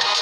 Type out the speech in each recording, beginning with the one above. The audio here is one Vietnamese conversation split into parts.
Thank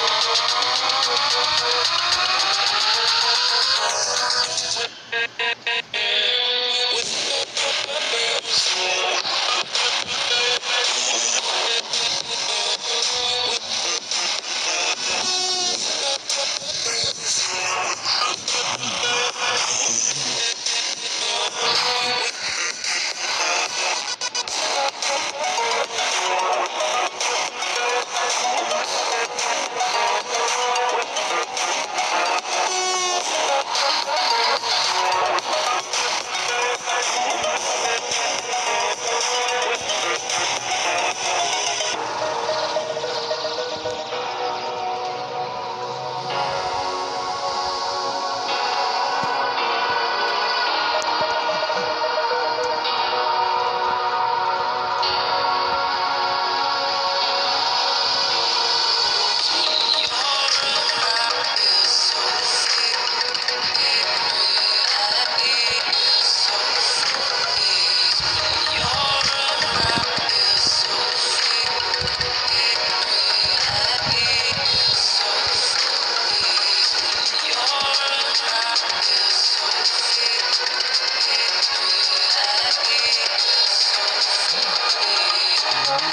Come on,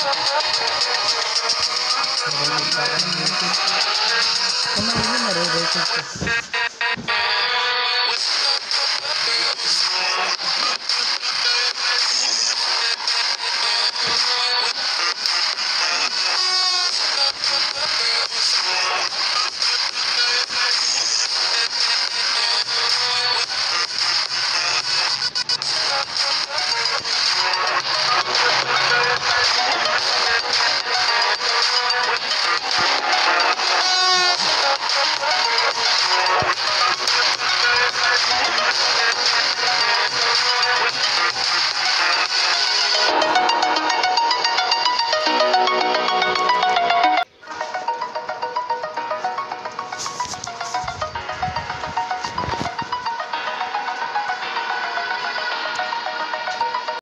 you know what